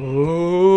Oh.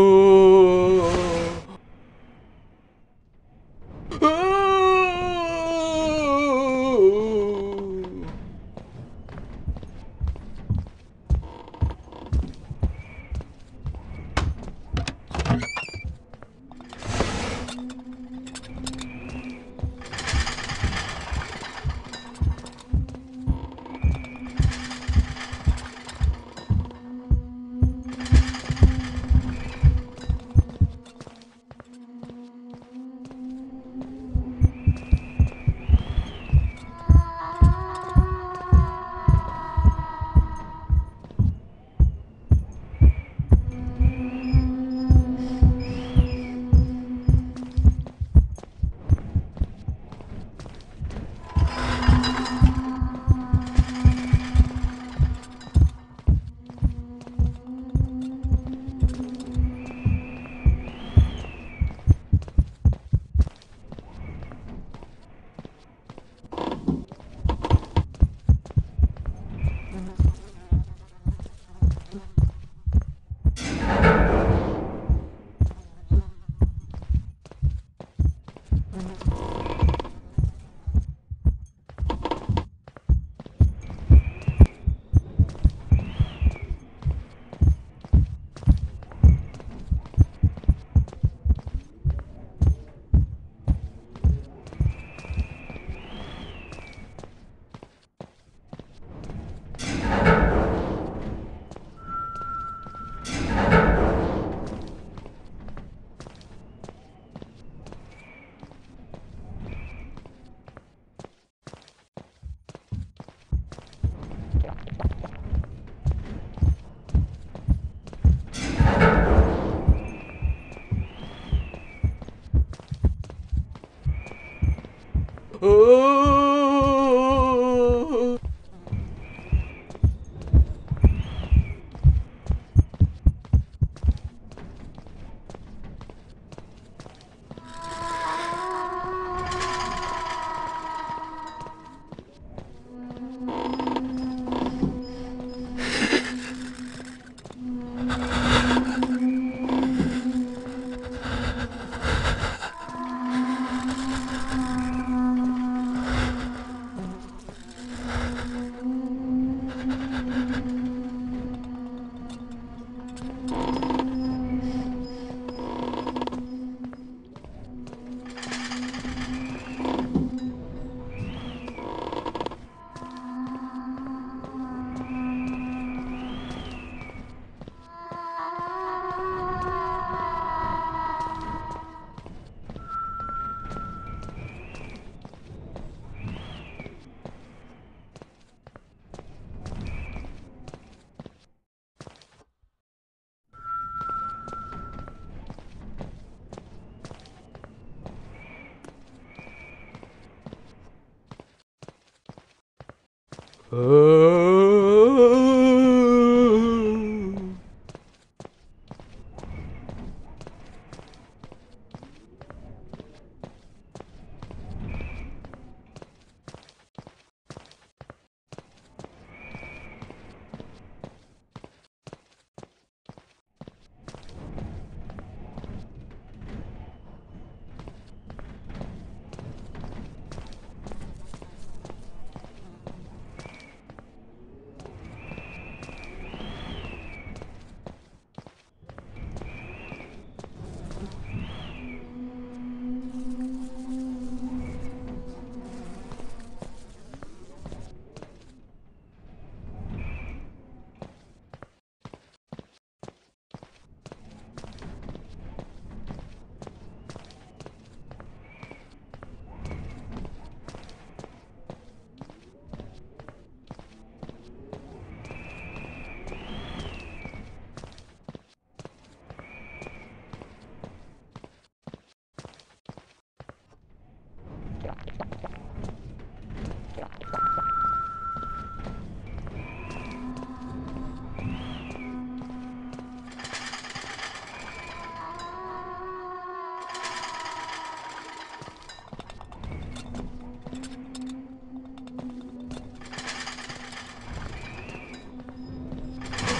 呃。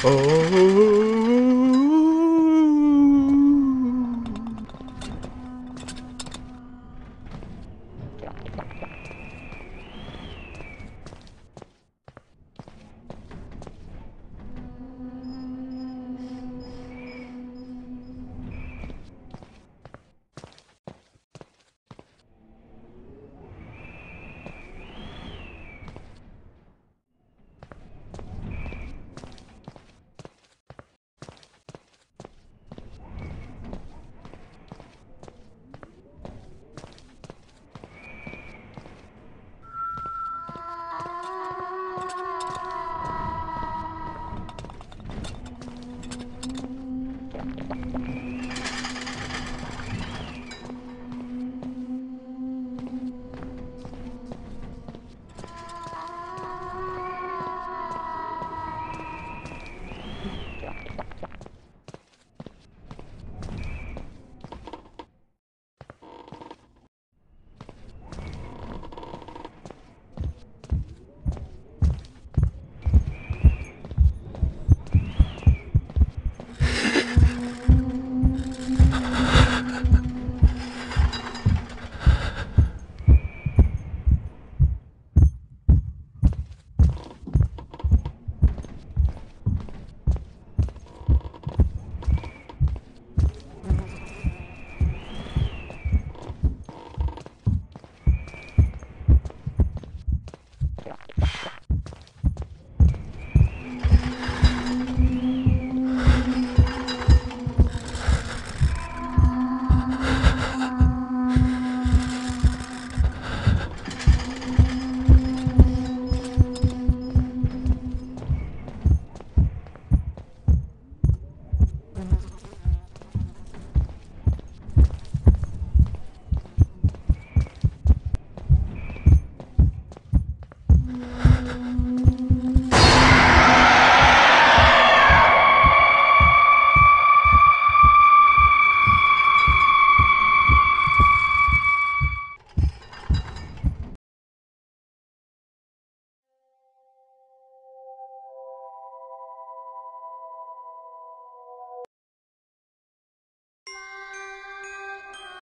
oh. oh, oh, oh.